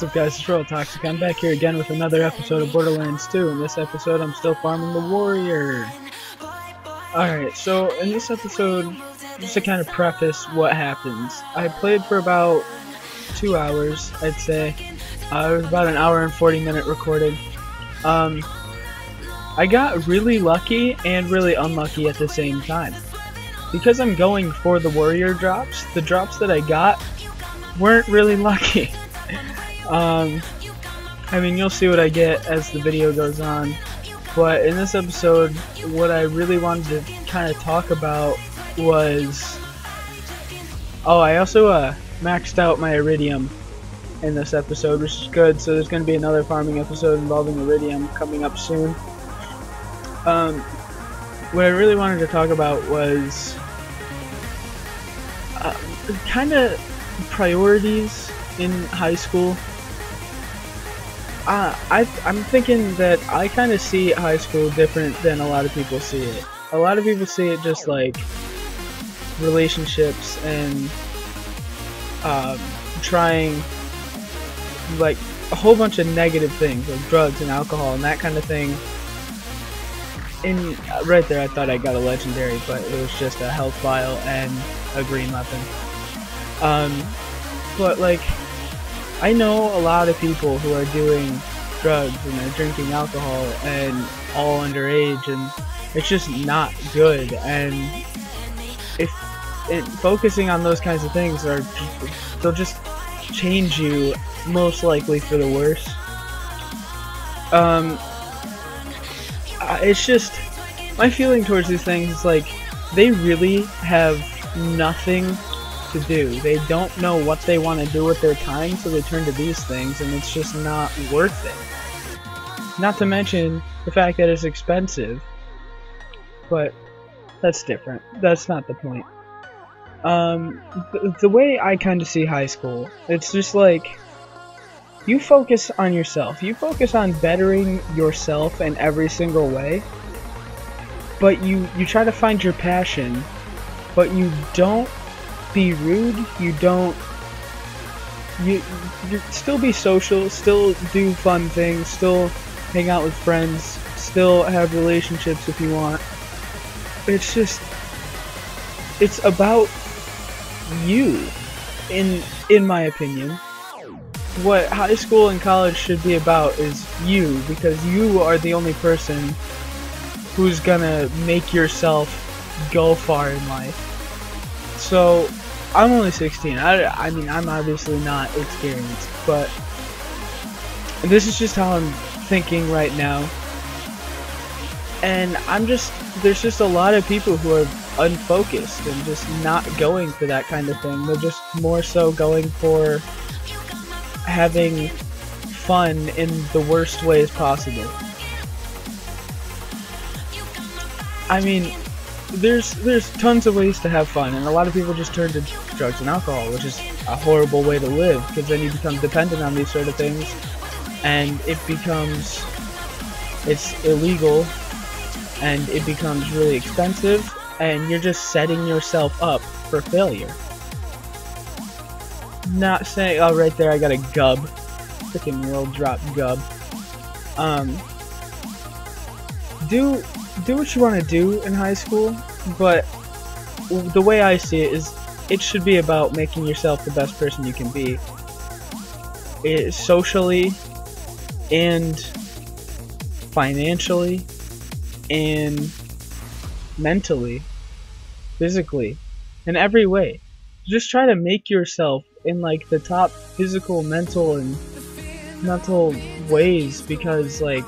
What's up guys, it's Royal Toxic. I'm back here again with another episode of Borderlands 2. In this episode, I'm still farming the warrior. Alright, so in this episode, just to kind of preface what happens, I played for about two hours, I'd say. Uh, it was about an hour and 40 minute recording. Um, I got really lucky and really unlucky at the same time. Because I'm going for the warrior drops, the drops that I got weren't really lucky. Um, I mean, you'll see what I get as the video goes on. But in this episode, what I really wanted to kind of talk about was... Oh, I also uh, maxed out my Eridium in this episode, which is good. So there's going to be another farming episode involving Eridium coming up soon. Um, what I really wanted to talk about was uh, kind of priorities in high school I, I'm thinking that I kind of see high school different than a lot of people see it. A lot of people see it just like relationships and um, trying like a whole bunch of negative things like drugs and alcohol and that kind of thing. And right there, I thought I got a legendary, but it was just a health vial and a green weapon. Um, but like I know a lot of people who are doing drugs and they're drinking alcohol and all underage and it's just not good. And if it, focusing on those kinds of things are they'll just change you most likely for the worse. Um it's just my feeling towards these things is like they really have nothing to do. They don't know what they want to do with their time, so they turn to these things, and it's just not worth it. Not to mention the fact that it's expensive. But that's different. That's not the point. Um, the, the way I kind of see high school, it's just like you focus on yourself. You focus on bettering yourself in every single way. But you you try to find your passion, but you don't be rude. You don't. You, you still be social. Still do fun things. Still hang out with friends. Still have relationships if you want. It's just. It's about you, in in my opinion. What high school and college should be about is you, because you are the only person who's gonna make yourself go far in life. So I'm only 16. I, I mean, I'm obviously not experienced, but this is just how I'm thinking right now. And I'm just, there's just a lot of people who are unfocused and just not going for that kind of thing. They're just more so going for having fun in the worst ways possible. I mean, there's there's tons of ways to have fun, and a lot of people just turn to drugs and alcohol, which is a horrible way to live because then you become dependent on these sort of things, and it becomes it's illegal, and it becomes really expensive, and you're just setting yourself up for failure. Not saying, oh, right there, I got a gub, freaking world drop gub. Um, do do what you want to do in high school, but the way I see it is it should be about making yourself the best person you can be. It, socially and financially and mentally, physically, in every way. Just try to make yourself in like the top physical, mental, and mental ways because like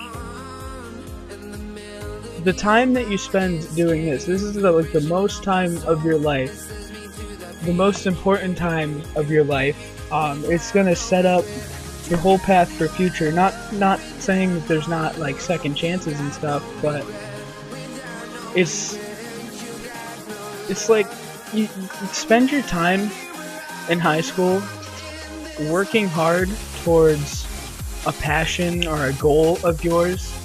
the time that you spend doing this, this is the, like the most time of your life, the most important time of your life. Um, it's gonna set up your whole path for future. Not not saying that there's not like second chances and stuff, but it's it's like you, you spend your time in high school working hard towards a passion or a goal of yours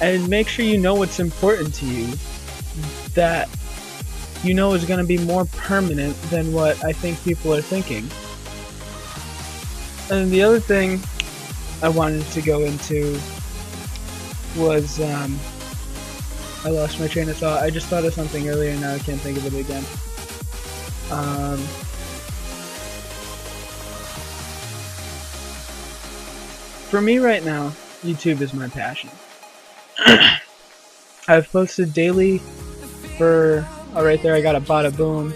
and make sure you know what's important to you that you know is going to be more permanent than what I think people are thinking. And the other thing I wanted to go into was um, I lost my train of thought. I just thought of something earlier and now I can't think of it again. Um, for me right now, YouTube is my passion. I've posted daily for, oh right there I got a Badaboom,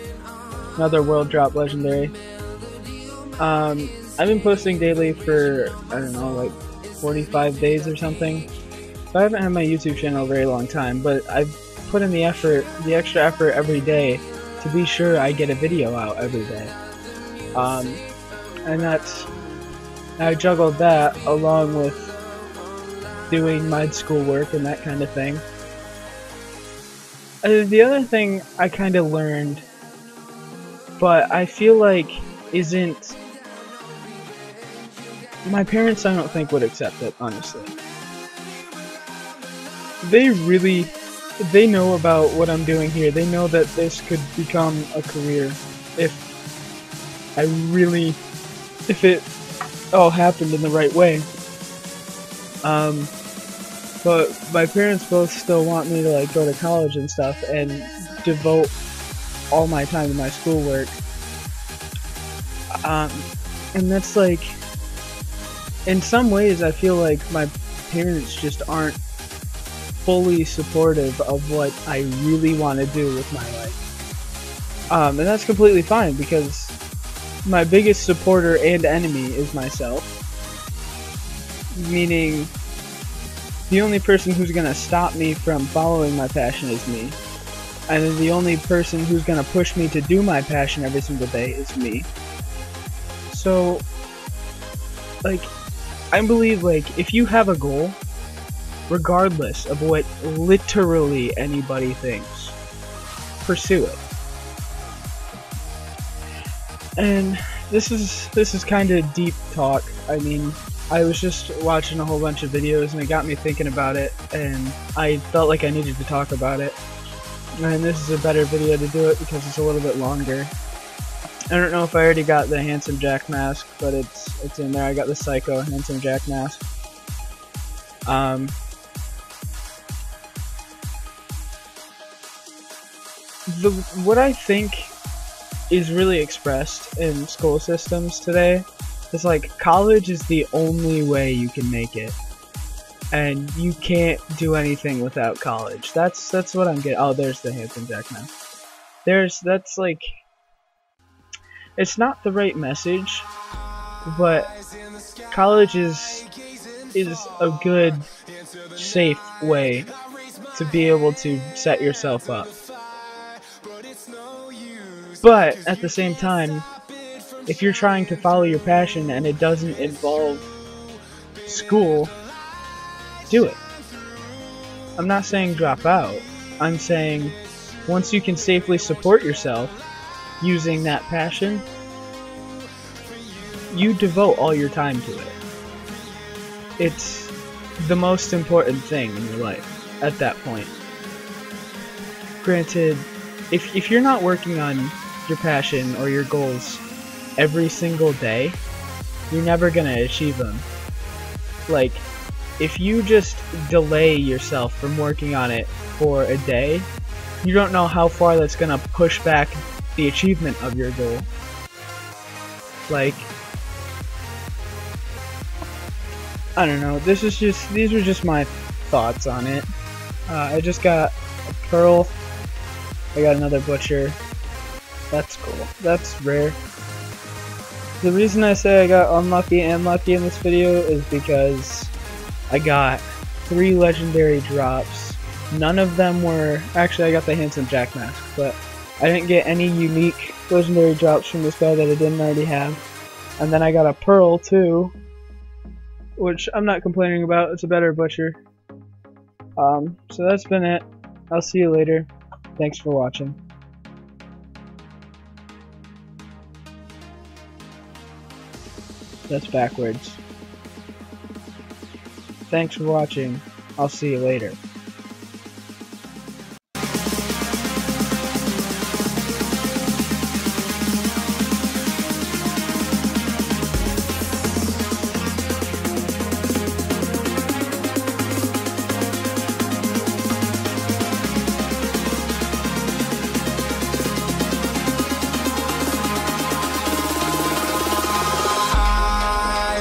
another World Drop Legendary. Um, I've been posting daily for, I don't know, like 45 days or something. So I haven't had my YouTube channel a very long time, but I've put in the effort, the extra effort every day to be sure I get a video out every day. Um, and that's, I juggled that along with doing my schoolwork and that kind of thing. Uh, the other thing I kind of learned, but I feel like isn't my parents I don't think would accept it, honestly. They really they know about what I'm doing here. They know that this could become a career if I really if it all happened in the right way. Um but my parents both still want me to like go to college and stuff and devote all my time to my schoolwork. Um and that's like in some ways, I feel like my parents just aren't fully supportive of what I really want to do with my life. Um, and that's completely fine because my biggest supporter and enemy is myself. Meaning, the only person who's to stop me from following my passion is me. And the only person who's to push me to do my passion every single day is me. So, like, I believe like if you have a goal, regardless of what literally anybody thinks, pursue it. And this is this is kind of deep talk. I mean, I was just watching a whole bunch of videos and it got me thinking about it and I felt like I needed to talk about it. And this is a better video to do it because it's a little bit longer. I don't know if I already got the Handsome Jack mask, but it's it's in there. I got the Psycho Handsome Jack mask. Um, the what I think is really expressed in school systems today is like college is the only way you can make it, and you can't do anything without college. That's that's what I'm getting. Oh, there's the Handsome Jack mask. There's that's like it's not the right message, but college is is a good, safe way to be able to set yourself up. But at the same time, if you're trying to follow your passion and it doesn't involve school, do it. I'm not saying drop out. I'm saying once you can safely support yourself, using that passion, you devote all your time to it. It's the most important thing in your life at that point. Granted, if, if you're not working on your passion or your goals every single day, you're never going to achieve them. Like, if you just delay yourself from working on it for a day, you don't know how far that's going to push back the achievement of your goal. Like, I don't know. This is just these are just my thoughts on it. Uh, I just got a pearl. I got another butcher. That's cool. That's rare. The reason I say I got unlucky and lucky in this video is because I got three legendary drops. None of them were actually I got the handsome jack mask, but I didn't get any unique legendary drops from this guy that I didn't already have. And then I got a pearl too, which I'm not complaining about. It's a better butcher. Um, so that's been it. I'll see you later. Thanks for watching. That's backwards. Thanks for watching. I'll see you later.